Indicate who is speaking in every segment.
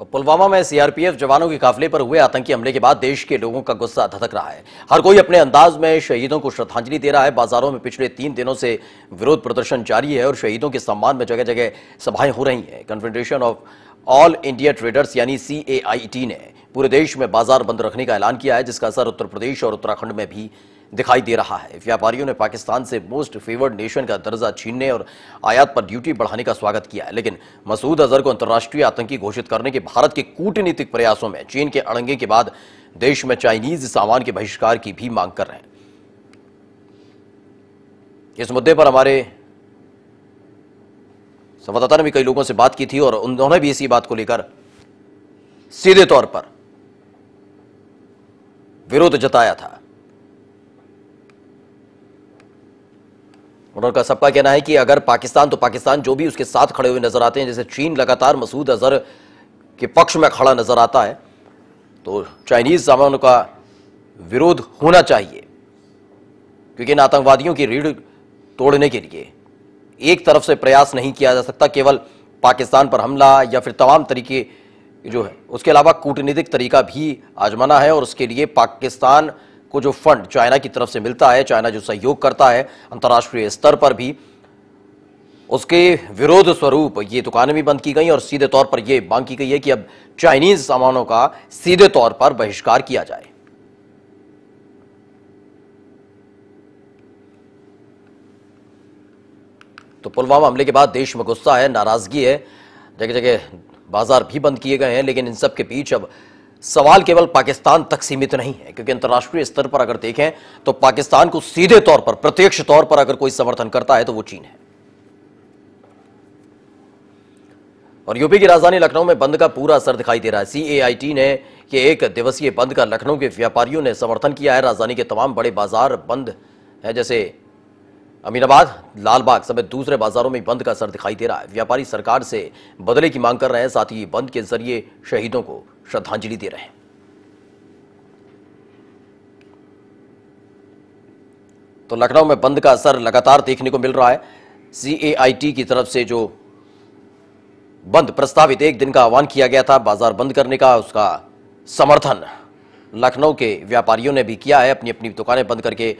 Speaker 1: पुलवामा में सीआरपीएफ जवानों के काफिले पर हुए आतंकी हमले के बाद देश के लोगों का गुस्सा धधक रहा है। हर कोई अपने अंदाज में शहीदों को श्रद्धांजलि दे रहा है। बाजारों में पिछले तीन दिनों से विरोध प्रदर्शन जारी है और शहीदों के सम्मान में जगह जगह सभाएँ हो रही हैं। Confederation of all India traders यानी सीएआईटी ने पूरे देश में बाज़ार बंद रखने का ऐलान किया है, जिसका असर उत्तर प्रदेश और उत्तराखंड में भी दिखाई दे रहा है। व्यापारियों ने पाकिस्तान से मोस्ट फेवर्ड नेशन का दर्जा छीनने और आयात पर ड्यूटी बढ़ाने का स्वागत किया है। लेकिन मसूद अजहर को अंतर्राष्ट्रीय आतंकी घोषित करने के भारत के कूटनीतिक प्रयासों में, चीन के अड़ंगे के बाद देश में चाइनीज़ सामान के बहिष्कार की भी मांग कर रहे हैं। इस मुद्दे पर हमारे संवाददाता ने भी कई लोगों से बात की थी और उन्होंने भी इसी बात को लेकर सीधे तौर पर विरोध जताया था। उन्होंने सबका कहना है कि अगर पाकिस्तान तो पाकिस्तान जो भी उसके साथ खड़े हुए नज़र आते हैं, जैसे चीन लगातार मसूद अजहर के पक्ष में खड़ा नज़र आता है तो चाइनीज़ सामानों का विरोध होना चाहिए, क्योंकि इन आतंकवादियों की रीढ़ तोड़ने के लिए एक तरफ़ से प्रयास नहीं किया जा सकता, केवल पाकिस्तान पर हमला या फिर तमाम तरीके जो है, उसके अलावा कूटनीतिक तरीका भी आजमाना है, और उसके लिए पाकिस्तान को जो फंड चाइना की तरफ़ से मिलता है, चाइना जो सहयोग करता है, अंतर्राष्ट्रीय स्तर पर भी, उसके विरोध स्वरूप ये दुकानें भी बंद की गई और सीधे तौर पर यह मांग की गई है कि अब चाइनीज़ सामानों का सीधे तौर पर बहिष्कार किया जाए। तो पुलवामा हमले के बाद देश में गुस्सा है, नाराज़गी है जगह जगह बाज़ार भी बंद किए गए हैं, लेकिन इन सब के बीच अब सवाल केवल पाकिस्तान तक सीमित नहीं है, क्योंकि अंतर्राष्ट्रीय स्तर पर अगर देखें तो पाकिस्तान को सीधे तौर पर, प्रत्यक्ष तौर पर अगर कोई समर्थन करता है तो वो चीन है। और यूपी की राजधानी लखनऊ में बंद का पूरा असर दिखाई दे रहा है। सीएआईटी ने ये एक दिवसीय बंद का लखनऊ के व्यापारियों ने समर्थन किया है। राजधानी के तमाम बड़े बाज़ार बंद है, जैसे अमीनाबाद, लालबाग समेत दूसरे बाजारों में बंद का असर दिखाई दे रहा है। व्यापारी सरकार से बदले की मांग कर रहे हैं, साथ ही बंद के ज़रिए शहीदों को श्रद्धांजलि दे रहे हैं। तो लखनऊ में बंद का असर लगातार देखने को मिल रहा है। सीएआईटी की तरफ़ से जो बंद प्रस्तावित एक दिन का आह्वान किया गया था, बाज़ार बंद करने का उसका समर्थन लखनऊ के व्यापारियों ने भी किया है। अपनी अपनी दुकानें बंद करके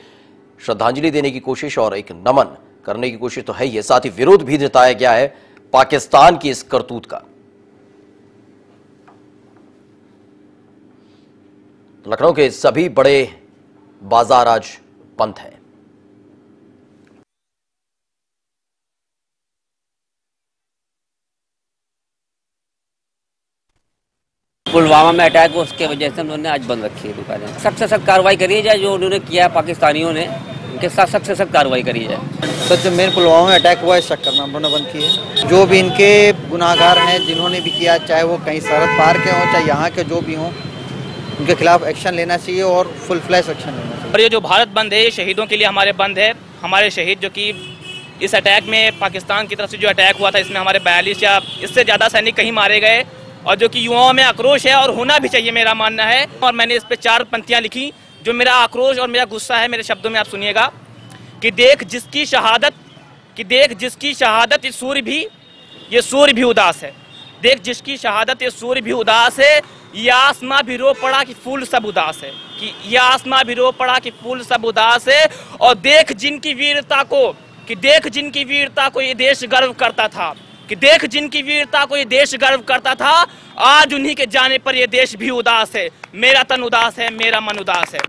Speaker 1: श्रद्धांजलि देने की कोशिश और एक नमन करने की कोशिश तो है ही है। साथ ही विरोध भी जताया गया है पाकिस्तान की इस करतूत का। लखनऊ के सभी बड़े बाज़ार आज बंद हैं।
Speaker 2: पुलवामा में अटैक हुआ उसके वजह से उन्होंने आज बंद रखी है दुकानें। सख्त से सख्त कार्रवाई करी जाए जो उन्होंने किया पाकिस्तानियों ने उनके साथ सख्त से सख्त कार्रवाई करी जाए।
Speaker 3: सर जो मेन पुलवामा में अटैक हुआ है शक्कर में हम लोगों ने बंद की है। जो भी इनके गुनाहगार हैं जिन्होंने भी किया चाहे वो कहीं सरहद पार के हों चाहे यहाँ के जो भी हों उनके खिलाफ एक्शन लेना चाहिए और फुल फ्लैश एक्शन लेना चाहिए।
Speaker 4: और ये जो भारत बंद है ये शहीदों के लिए हमारे बंद है। हमारे शहीद जो कि इस अटैक में पाकिस्तान की तरफ़ से जो अटैक हुआ था इसमें हमारे बयालीस या इससे ज़्यादा सैनिक कहीं मारे गए। और जो कि युवाओं में आक्रोश है और होना भी चाहिए, मेरा मानना है। और मैंने इस पर चार पंक्तियाँ लिखी, जो मेरा आक्रोश और मेरा गुस्सा है, मेरे शब्दों में आप सुनिएगा। कि देख जिसकी शहादत, कि देख जिसकी शहादत ये सूर्य भी, ये सूर्य भी उदास है। देख जिसकी शहादत, ये सूर्य भी उदास है। ये आसमां भी रो पड़ा कि फूल सब उदास है। कि ये आसमां भी रो पड़ा कि फूल सब उदास है। और देख जिनकी वीरता को, कि देख जिनकी वीरता को ये देश गर्व करता था। कि देख, जिनकी वीरता को ये देश गर्व करता था, आज उन्हीं के जाने पर ये देश भी उदास है। मेरा तन उदास है, मेरा मन उदास है।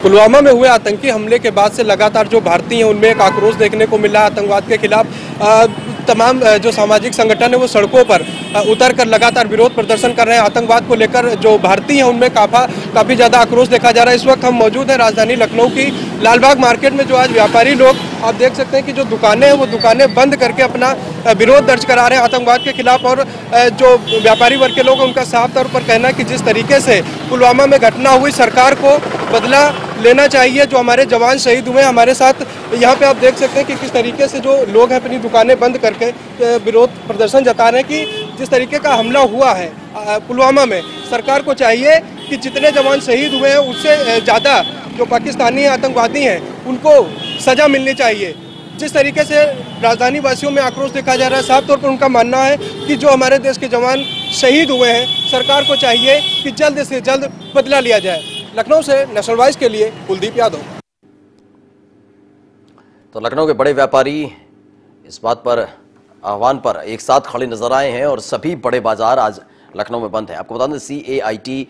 Speaker 5: पुलवामा में हुए आतंकी हमले के बाद से लगातार जो भारतीय हैं, उनमें एक आक्रोश देखने को मिला आतंकवाद के खिलाफ। तमाम जो सामाजिक संगठन है, वो सड़कों पर उतर कर लगातार विरोध प्रदर्शन कर रहे हैं। आतंकवाद को लेकर जो भारतीय हैं, उनमें काफा, काफ़ी ज़्यादा आक्रोश देखा जा रहा है। इस वक्त हम मौजूद हैं राजधानी लखनऊ की लालबाग मार्केट में, जो आज व्यापारी लोग, आप देख सकते हैं कि जो दुकानें हैं, वो दुकानें बंद करके अपना विरोध दर्ज करा रहे हैं आतंकवाद के खिलाफ। और जो व्यापारी वर्ग के लोग हैं, उनका साफ़ तौर पर कहना है कि जिस तरीके से पुलवामा में घटना हुई, सरकार को बदला लेना चाहिए, जो हमारे जवान शहीद हुए हमारे साथ। यहाँ पे आप देख सकते हैं कि किस तरीके से जो लोग हैं, अपनी दुकानें बंद करके विरोध प्रदर्शन जता रहे हैं कि जिस तरीके का हमला हुआ है पुलवामा में, सरकार को चाहिए कि जितने जवान शहीद हुए हैं, उससे ज़्यादा जो पाकिस्तानी आतंकवादी हैं, उनको सज़ा मिलनी चाहिए। जिस तरीके से राजधानी वासियों में आक्रोश देखा जा रहा है, साफ़ तौर पर उनका मानना है कि जो हमारे देश के जवान शहीद हुए हैं, सरकार को चाहिए कि जल्द से जल्द बदला लिया जाए। लखनऊ से नेशनल वाइस के लिए कुलदीप यादव।
Speaker 1: तो लखनऊ के बड़े व्यापारी इस बात पर आह्वान पर एक साथ खड़े नज़र आए हैं और सभी बड़े बाज़ार आज लखनऊ में बंद हैं। आपको बता दें सी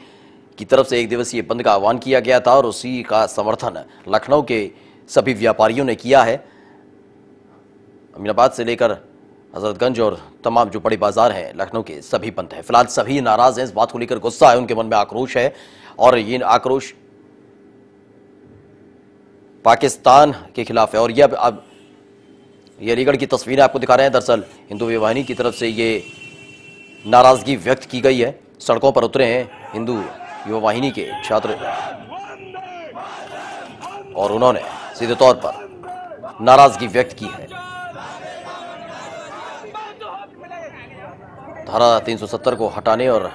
Speaker 1: की तरफ़ से एक दिवसीय बंद का आह्वान किया गया था और उसी का समर्थन लखनऊ के सभी व्यापारियों ने किया है। अमीनाबाद से लेकर हजरतगंज और तमाम जो बड़े बाज़ार हैं, लखनऊ के सभी बंद हैं। फ़िलहाल सभी नाराज़ हैं। इस बात को लेकर गुस्सा है, उनके मन में आक्रोश है। और ये आक्रोश पाकिस्तान के खिलाफ है। और ये अब, अब ये अलीगढ़ की तस्वीरें आपको दिखा रहे हैं। दरअसल हिंदू विवाहिनी की तरफ़ से ये नाराज़गी व्यक्त की गई है। सड़कों पर उतरे हैं हिंदू युवा वाहिनी के छात्र। और उन्होंने सीधे तौर पर नाराज़गी व्यक्त की है। धारा 370 को हटाने और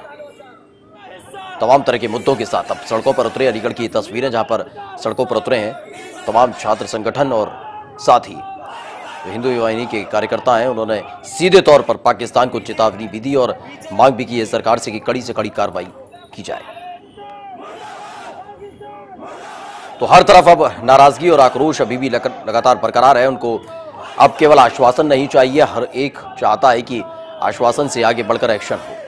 Speaker 1: तमाम तरह के मुद्दों के साथ अब सड़कों पर उतरे अलीगढ़ की तस्वीरें जहाँ पर सड़कों पर उतरे हैं, तमाम छात्र संगठन और साथ ही जो हिंदू वाहिनी के कार्यकर्ता हैं। उन्होंने सीधे तौर पर पाकिस्तान को चेतावनी भी दी और मांग भी की है सरकार से कि कड़ी से कड़ी कार्रवाई की जाए। तो हर तरफ़ अब नाराज़गी और आक्रोश अभी भी लगातार बरकरार है। उनको अब केवल आश्वासन नहीं चाहिए, हर एक चाहता है कि आश्वासन से आगे बढ़कर एक्शन हो।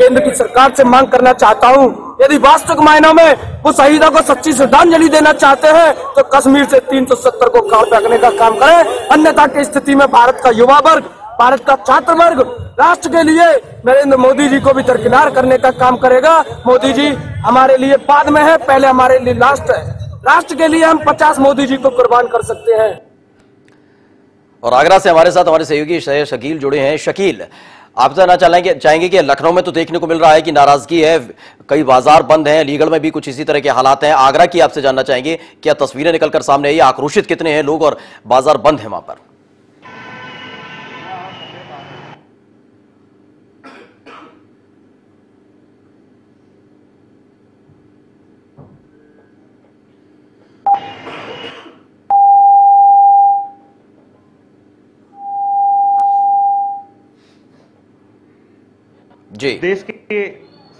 Speaker 6: केंद्र की सरकार से मांग करना चाहता हूँ। यदि वास्तविक मायनों में वो शहीदों को सच्ची श्रद्धांजलि देना चाहते हैं तो कश्मीर से 370 को गाँव फेंकने का काम करें। अन्यथा की स्थिति में भारत का युवा वर्ग, भारत का छात्र वर्ग राष्ट्र के लिए नरेंद्र मोदी जी को भी दरकिनार करने का काम करेगा। मोदी जी हमारे लिए बाद में है, पहले हमारे लिए लास्ट है। राष्ट्र के लिए हम पचास मोदी जी को कुर्बान कर सकते हैं।
Speaker 1: और आगरा से हमारे साथ हमारे सहयोगी शकील जुड़े हैं। शकील आप जाना चाहेंगे चाहेंगे कि लखनऊ में तो देखने को मिल रहा है कि नाराज़गी है, कई बाज़ार बंद हैं अलीगढ़ में भी कुछ इसी तरह के हालात हैं। आगरा की आपसे जानना चाहेंगे, क्या तस्वीरें निकलकर सामने आई? आक्रोशित कितने हैं लोग और बाज़ार बंद है वहाँ पर? जी।
Speaker 7: देश के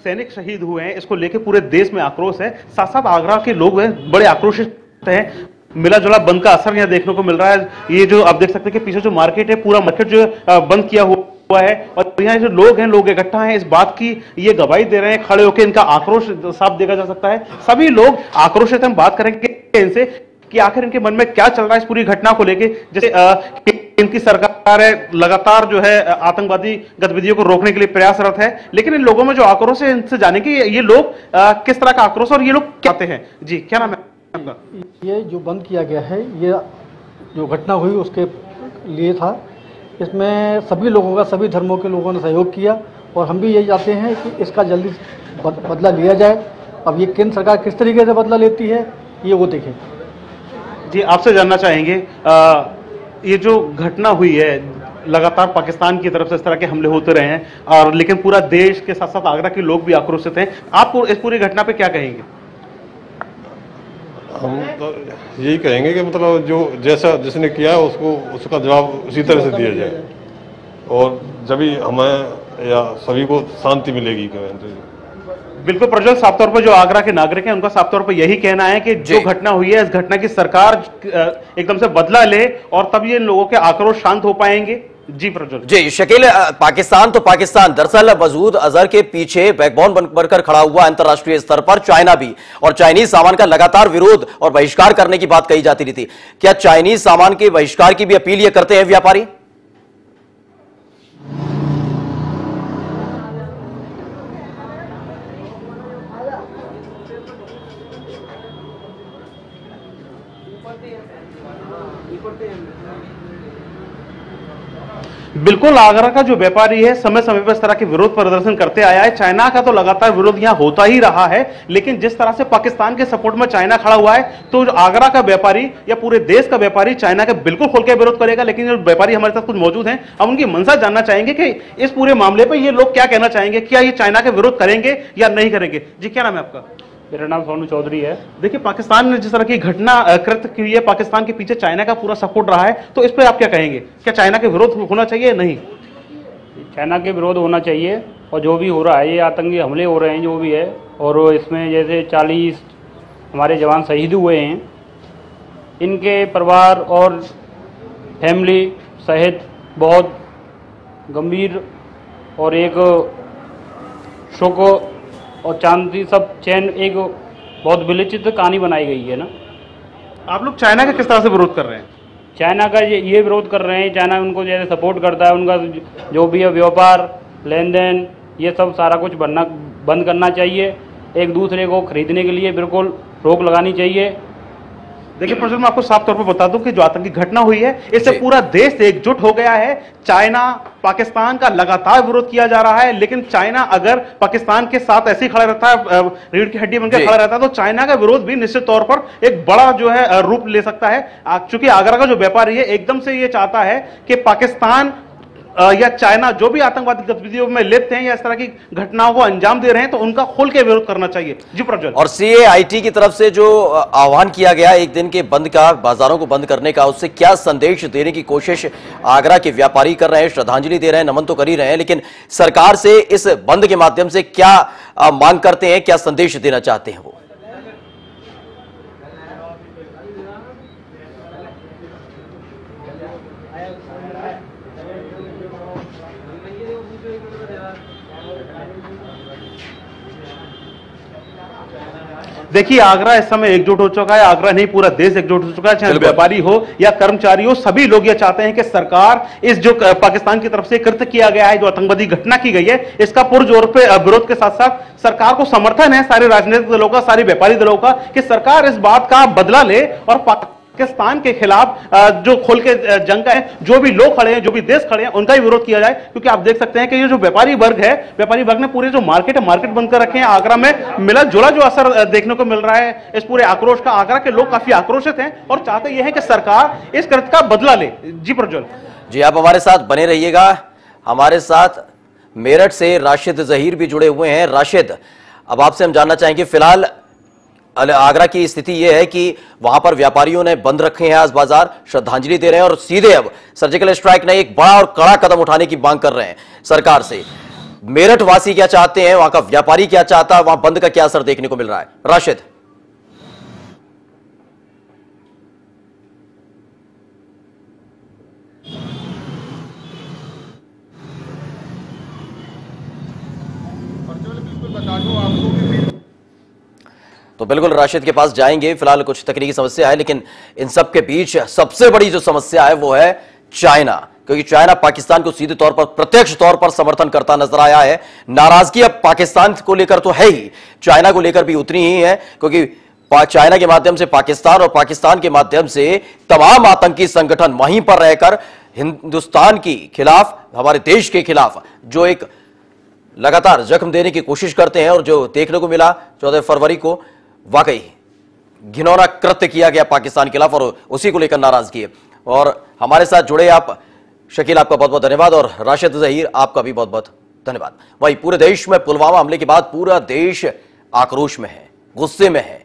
Speaker 7: सैनिक शहीद हुए हैं, इसको लेके पूरे देश में आक्रोश है। साथ साथ आगरा के लोग हैं, बड़े आक्रोशित हैं। मिला जुला बंद का असर यहाँ देखने को मिल रहा है। ये जो आप देख सकते हैं कि पीछे जो मार्केट है, पूरा मार्केट जो बंद किया हुआ है। और यहाँ जो लोग हैं, लोग इकट्ठा हैं, इस बात की ये गवाही दे रहे हैं। खड़े होकर इनका आक्रोश साफ़ देखा जा सकता है। सभी लोग आक्रोशित हम बात करेंगे इनसे कि आखिर इनके मन में क्या चल रहा है इस पूरी घटना को लेके? जैसे इनकी सरकार है, लगातार जो है आतंकवादी गतिविधियों को रोकने के लिए प्रयासरत है, लेकिन इन लोगों में जो आक्रोश है, इनसे जाने की ये लोग किस तरह का आक्रोश और ये लोग क्या हैं? जी, क्या नाम है
Speaker 8: ये जो बंद किया गया है, ये जो घटना हुई उसके लिए था। इसमें सभी लोगों का, सभी धर्मों के लोगों ने सहयोग किया और हम भी यही चाहते हैं कि इसका जल्दी बदला लिया जाए। अब ये केंद्र सरकार किस तरीके से बदला लेती है, ये वो देखें।
Speaker 7: जी आपसे जानना चाहेंगे आ, ये जो घटना हुई है लगातार पाकिस्तान की तरफ़ से इस तरह के हमले होते रहे हैं और लेकिन पूरा देश के साथ साथ आगरा के लोग भी आक्रोशित हैं आप इस पूरी घटना पे क्या कहेंगे?
Speaker 9: हम तो यही कहेंगे कि मतलब जो जैसा जिसने किया है उसको उसका जवाब उसी तरह से दिया जाए। और जब हमें या सभी को शांति मिलेगी
Speaker 7: बिल्कुल प्रज्वल साफ़ तौर पर जो आगरा के नागरिक हैं उनका साफ़ तौर पर यही कहना है कि जो घटना हुई है इस घटना की सरकार एकदम से बदला ले और तब ये लोगों के आक्रोश शांत हो पाएँगे। जी प्रज्वल।
Speaker 1: जी शकील पाकिस्तान तो पाकिस्तान दरअसल मजूद अजहर के पीछे बैकबोन बनकर खड़ा हुआ अंतर्राष्ट्रीय स्तर पर चाइना भी। और चाइनीज़ सामान का लगातार विरोध और बहिष्कार करने की बात कही जाती रही थी क्या चाइनीज़ सामान के बहिष्कार की भी अपील ये करते हैं व्यापारी?
Speaker 7: बिल्कुल आगरा का जो व्यापारी है समय समय पर इस तरह के विरोध प्रदर्शन करते आया है। चाइना का तो लगातार विरोध यहाँ होता ही रहा है, लेकिन जिस तरह से पाकिस्तान के सपोर्ट में चाइना खड़ा हुआ है तो जो आगरा का व्यापारी या पूरे देश का व्यापारी चाइना का बिल्कुल खोल के विरोध करेगा, लेकिन जो व्यापारी हमारे साथ कुछ मौजूद हैं हम उनकी मनसा जानना चाहेंगे कि इस पूरे मामले पर ये लोग क्या कहना चाहेंगे? क्या ये चाइना का विरोध करेंगे या नहीं करेंगे? जी, क्या नाम है आपका?
Speaker 10: मेरा नाम सोनू चौधरी है।
Speaker 7: देखिए, पाकिस्तान ने जिस तरह की घटना कृत की है, पाकिस्तान के पीछे चाइना का पूरा सपोर्ट रहा है तो इस पर आप क्या कहेंगे? क्या चाइना के विरोध होना चाहिए? नहीं।
Speaker 10: चाइना के विरोध होना चाहिए, और जो भी हो रहा है, ये आतंकी हमले हो रहे हैं, जो भी है, और इसमें जैसे चालीस हमारे जवान शहीद हुए हैं, इनके परिवार और फैमिली सहित बहुत गंभीर और एक शोक और चांदी सब चैन एक बहुत विलचित कहानी बनाई गई है ना।
Speaker 7: आप लोग चाइना का किस तरह से विरोध कर रहे हैं?
Speaker 10: चाइना का ये ये विरोध कर रहे हैं चाइना उनको जैसे सपोर्ट करता है उनका जो भी है व्यापार लेन देन ये सब सारा कुछ बनना बंद करना चाहिए। एक दूसरे को खरीदने के लिए बिल्कुल रोक लगानी चाहिए।
Speaker 7: देखिए प्रोफेसर मैं आपको साफ़ तौर पर बता दूँ कि जो आतंकी घटना हुई है इससे पूरा देश एकजुट हो गया है। चाइना पाकिस्तान का लगातार विरोध किया जा रहा है लेकिन चाइना अगर पाकिस्तान के साथ ऐसे ही खड़ा रहता है रीढ़ की हड्डी बनकर खड़ा रहता है तो चाइना का विरोध भी निश्चित तौर पर एक बड़ा जो है रूप ले सकता है। चूँकि आगरा का जो व्यापारी है एकदम से ये चाहता है कि पाकिस्तान या चाइना जो भी आतंकवादी गतिविधियों में लिप्त हैं या इस तरह की घटनाओं को अंजाम दे रहे हैं तो उनका खोल के विरोध करना चाहिए। जी, प्रज्वल।
Speaker 1: और सीएआईटी की तरफ़ से जो आह्वान किया गया एक दिन के बंद का, बाजारों को बंद करने का, उससे क्या संदेश देने की कोशिश आगरा के व्यापारी कर रहे हैं, श्रद्धांजलि दे रहे हैं, नमन तो कर ही रहे हैं, लेकिन सरकार से इस बंद के माध्यम से क्या मांग करते हैं, क्या संदेश देना चाहते हैं वो?
Speaker 7: देखिए आगरा इस समय एकजुट हो चुका है आगरा नहीं पूरा देश एकजुट हो चुका है चाहे व्यापारी हो या कर्मचारी हो सभी लोग ये चाहते हैं कि सरकार इस जो पाकिस्तान की तरफ़ से कृत्य किया गया है जो आतंकवादी घटना की गई है इसका पुरजोर पे विरोध के साथ साथ सरकार को समर्थन है सारे राजनीतिक दलों का सारे व्यापारी दलों का कि सरकार इस बात का बदला ले और पाकिस्तान के खिलाफ जो खोल के जंग का है, जो भी लोग खड़े हैं, जो भी देश खड़े हैं, उनका ही विरोध किया जाए, क्योंकि आप देख सकते हैं कि ये जो व्यापारी वर्ग है, व्यापारी वर्ग ने पूरे जो मार्केट है, मार्केट बंद कर रखे हैं। आगरा में मिला जुला जो असर देखने को मिल रहा है, इस पूरे आक्रोश का, आगरा के लोग काफ़ी आक्रोशित हैं और चाहते ये है कि सरकार इस कृत्य का बदला ले। जी प्रज्वल।
Speaker 1: जी, आप हमारे साथ बने रहिएगा। हमारे साथ मेरठ से राशिद जहीर भी जुड़े हुए हैं। राशिद, अब आपसे हम जानना चाहेंगे, फ़िलहाल आगरा की स्थिति यह है कि वहाँ पर व्यापारियों ने बंद रखे हैं आज बाज़ार, श्रद्धांजलि दे रहे हैं और सीधे अब सर्जिकल स्ट्राइक ने एक बड़ा और कड़ा कदम उठाने की मांग कर रहे हैं सरकार से। मेरठ वासी क्या चाहते हैं? वहाँ का व्यापारी क्या चाहता है? वहाँ बंद का क्या असर देखने को मिल रहा है? राशिद। तो बिल्कुल राशिद के पास जाएँगे। फ़िलहाल कुछ तकनीकी समस्या है, लेकिन इन सब के बीच सबसे बड़ी जो समस्या है वो है चाइना, क्योंकि चाइना पाकिस्तान को सीधे तौर पर, प्रत्यक्ष तौर पर समर्थन करता नज़र आया है। नाराज़गी अब पाकिस्तान को लेकर तो है ही, चाइना को लेकर भी उतनी ही है, क्योंकि चाइना के माध्यम से पाकिस्तान और पाकिस्तान के माध्यम से तमाम आतंकी संगठन वहीं पर रहकर हिंदुस्तान के खिलाफ, हमारे देश के खिलाफ जो एक लगातार जख्म देने की कोशिश करते हैं और जो देखने को मिला चौदह फरवरी को वाकई घिनौना कृत्य किया गया पाकिस्तान के खिलाफ और उसी को लेकर नाराज़गी है और हमारे साथ जुड़े आप, शकील, आपका बहुत बहुत धन्यवाद और राशिद जहीर, आपका भी बहुत बहुत धन्यवाद। वही पूरे देश में पुलवामा हमले के बाद पूरा देश आक्रोश में है, गुस्से में है।